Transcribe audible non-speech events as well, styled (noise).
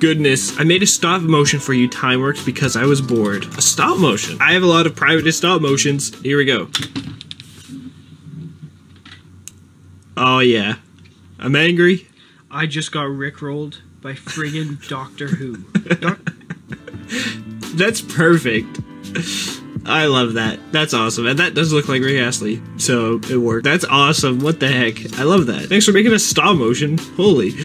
goodness. I made a stop motion for you, Timeworks because I was bored. A stop motion. I have a lot of private stop motions. Here we go. Oh, yeah. I'm angry. I just got rickrolled by friggin' (laughs) Doctor Who. Doc- That's perfect. I love that. That's awesome. And that does look like Rick Astley. So it worked. That's awesome. What the heck? I love that. Thanks for making a stop motion. Holy.